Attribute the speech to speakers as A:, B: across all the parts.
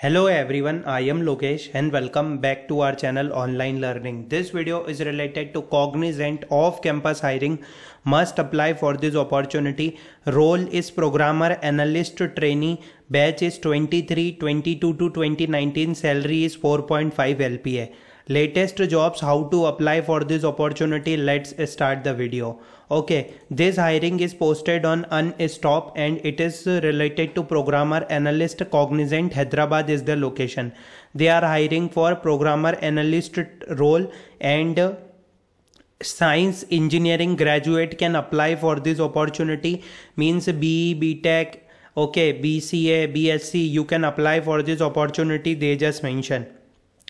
A: Hello everyone, I am Lokesh and welcome back to our channel Online Learning. This video is related to Cognizant off-campus hiring. Must apply for this opportunity. Role is Programmer Analyst Trainee. Batch is 23, 22 to 2019. Salary is 4.5 LPA latest jobs how to apply for this opportunity. Let's start the video. Okay this hiring is posted on unstop and it is related to programmer analyst cognizant hyderabad is the location. They are hiring for programmer analyst role and uh, science engineering graduate can apply for this opportunity. Means b btech okay bca bsc you can apply for this opportunity they just mentioned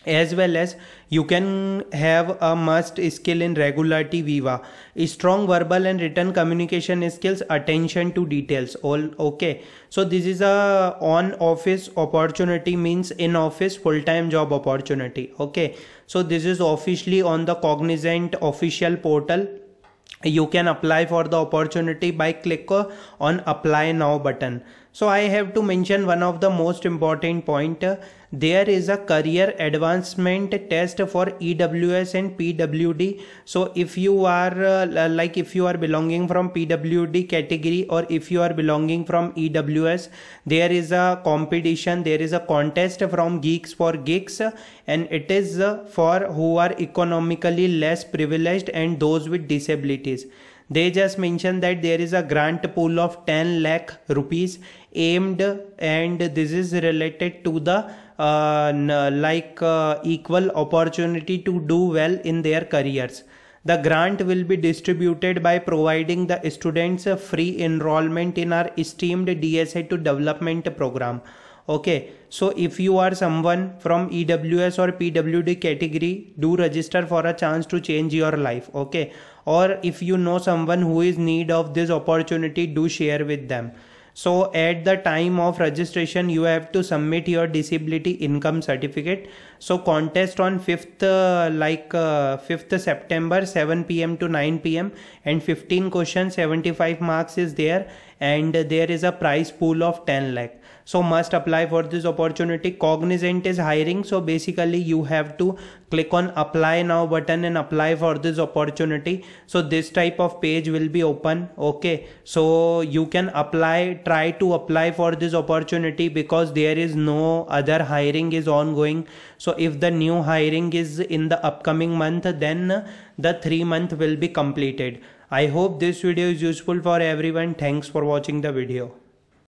A: as well as you can have a must skill in regularity viva. Strong verbal and written communication skills attention to details all okay. So this is a on office opportunity means in office full time job opportunity okay. So this is officially on the cognizant official portal. You can apply for the opportunity by click on apply now button. So i have to mention one of the most important point there is a career advancement test for ews and pwd so if you are uh, like if you are belonging from pwd category or if you are belonging from ews there is a competition there is a contest from geeks for geeks and it is uh, for who are economically less privileged and those with disabilities. They just mentioned that there is a grant pool of 10 lakh rupees aimed and this is related to the like uh, equal opportunity to do well in their careers. The grant will be distributed by providing the students a free enrollment in our esteemed dsa to development program. Okay so if you are someone from ews or pwd category do register for a chance to change your life okay? Or if you know someone who is need of this opportunity do share with them so at the time of registration you have to submit your disability income certificate. So contest on 5th uh, like uh, 5th september 7 pm to 9 pm and 15 questions 75 marks is there and there is a prize pool of 10 lakh. So must apply for this opportunity. Cognizant is hiring so basically you have to click on apply now button and apply for this opportunity. So this type of page will be open okay? So you can apply try to apply for this opportunity because there is no other hiring is ongoing. So if the new hiring is in the upcoming month then the 3 month will be completed. I hope this video is useful for everyone. Thanks for watching the video